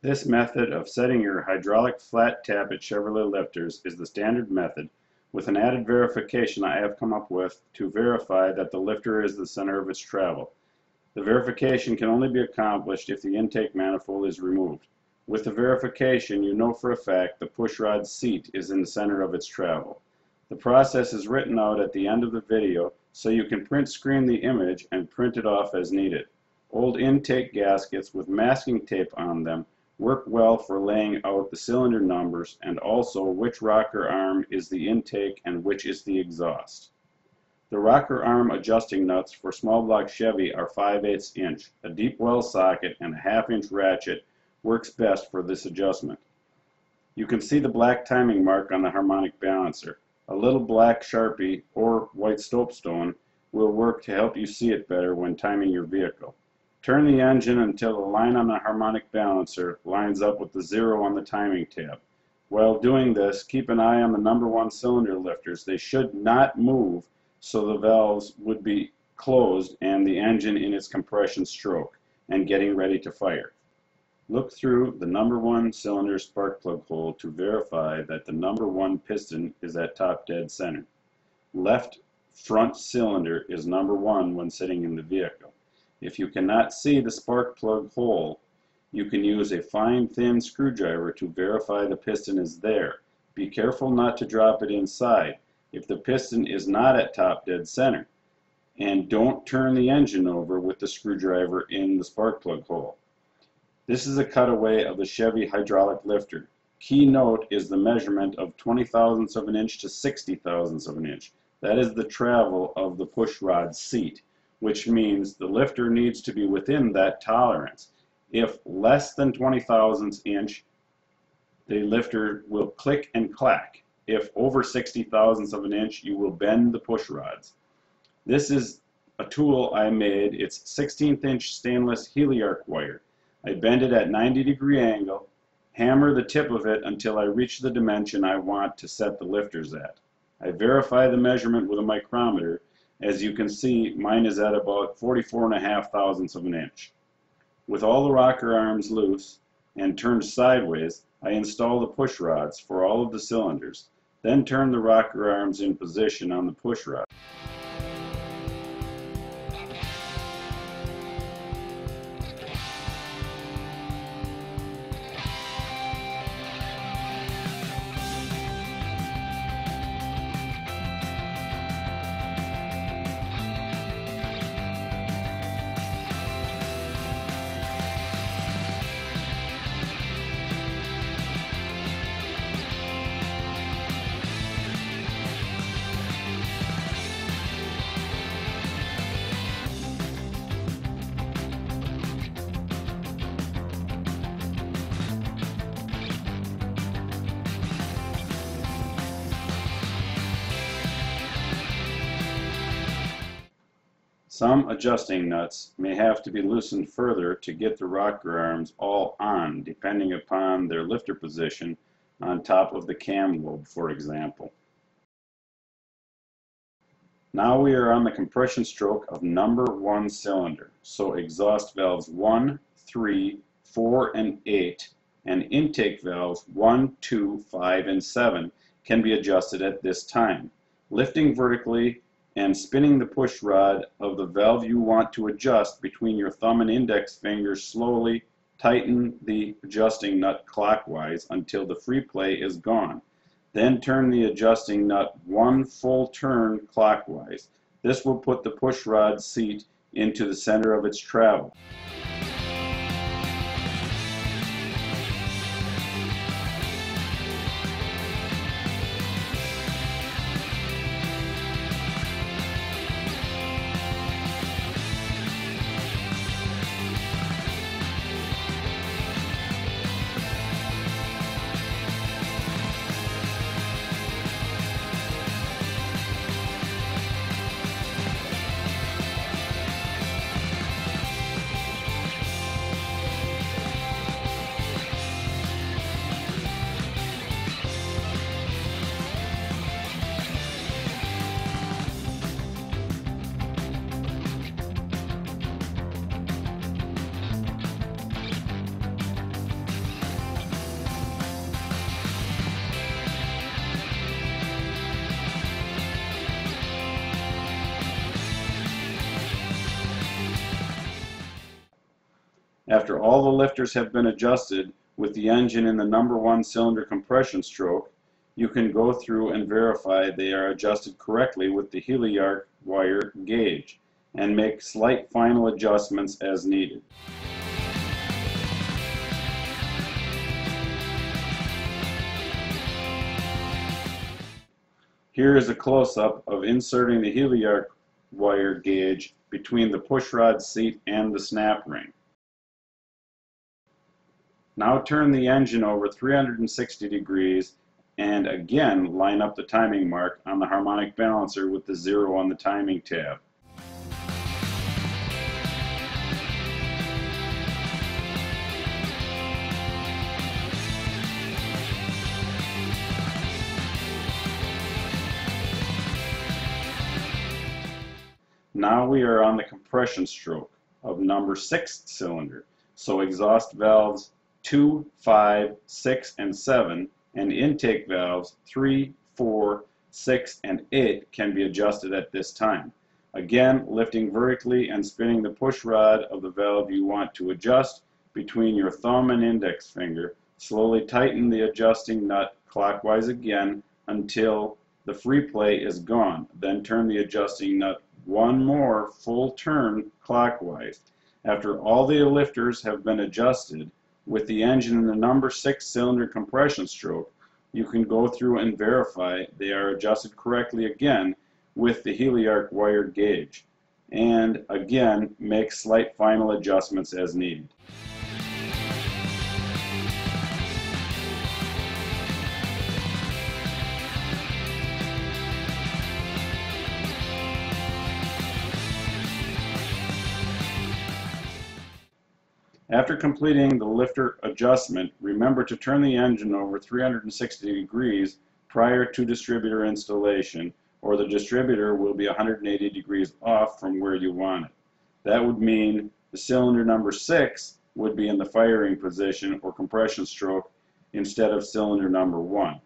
This method of setting your hydraulic flat tappet Chevrolet lifters is the standard method with an added verification I have come up with to verify that the lifter is the center of its travel. The verification can only be accomplished if the intake manifold is removed. With the verification, you know for a fact the pushrod's seat is in the center of its travel. The process is written out at the end of the video so you can print screen the image and print it off as needed. Old intake gaskets with masking tape on them work well for laying out the cylinder numbers and also which rocker arm is the intake and which is the exhaust. The rocker arm adjusting nuts for small block Chevy are 5 8 inch. A deep well socket and a half inch ratchet works best for this adjustment. You can see the black timing mark on the harmonic balancer. A little black sharpie or white soapstone will work to help you see it better when timing your vehicle. Turn the engine until the line on the harmonic balancer lines up with the zero on the timing tab. While doing this, keep an eye on the number one cylinder lifters. They should not move so the valves would be closed and the engine in its compression stroke and getting ready to fire. Look through the number one cylinder spark plug hole to verify that the number one piston is at top dead center. Left front cylinder is number one when sitting in the vehicle. If you cannot see the spark plug hole, you can use a fine thin screwdriver to verify the piston is there. Be careful not to drop it inside if the piston is not at top dead center. And don't turn the engine over with the screwdriver in the spark plug hole. This is a cutaway of the Chevy hydraulic lifter. Key note is the measurement of 20 thousandths of an inch to 60 thousandths of an inch. That is the travel of the push rod seat, which means the lifter needs to be within that tolerance. If less than 20 thousandths inch, the lifter will click and clack. If over 60 thousandths of an inch, you will bend the push rods. This is a tool I made. It's 16th inch stainless Heliarc wire. I bend it at 90 degree angle, hammer the tip of it until I reach the dimension I want to set the lifters at. I verify the measurement with a micrometer. As you can see, mine is at about 44 and a half thousandths of an inch. With all the rocker arms loose and turned sideways, I install the push rods for all of the cylinders, then turn the rocker arms in position on the push rod. Some adjusting nuts may have to be loosened further to get the rocker arms all on, depending upon their lifter position on top of the cam lobe, for example. Now we are on the compression stroke of number one cylinder, so exhaust valves 1, 3, 4, and 8, and intake valves 1, 2, 5, and 7 can be adjusted at this time. Lifting vertically and spinning the push rod of the valve you want to adjust between your thumb and index fingers slowly tighten the adjusting nut clockwise until the free play is gone. Then turn the adjusting nut one full turn clockwise. This will put the push rod seat into the center of its travel. After all the lifters have been adjusted with the engine in the number one cylinder compression stroke, you can go through and verify they are adjusted correctly with the Heliarc wire gauge and make slight final adjustments as needed. Here is a close-up of inserting the Heliarc wire gauge between the pushrod seat and the snap ring. Now turn the engine over 360 degrees and again line up the timing mark on the harmonic balancer with the zero on the timing tab. Now we are on the compression stroke of number 6 cylinder. So exhaust valves 2, 5, 6, and 7 and intake valves 3, 4, 6, and 8 can be adjusted at this time. Again, lifting vertically and spinning the push rod of the valve you want to adjust between your thumb and index finger. Slowly tighten the adjusting nut clockwise again until the free play is gone. Then turn the adjusting nut one more full turn clockwise. After all the lifters have been adjusted, with the engine in the number 6 cylinder compression stroke, you can go through and verify they are adjusted correctly again with the Heliarc wired gauge. And again, make slight final adjustments as needed. After completing the lifter adjustment, remember to turn the engine over 360 degrees prior to distributor installation or the distributor will be 180 degrees off from where you want it. That would mean the cylinder number 6 would be in the firing position or compression stroke instead of cylinder number 1.